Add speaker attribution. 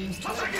Speaker 1: Team's turret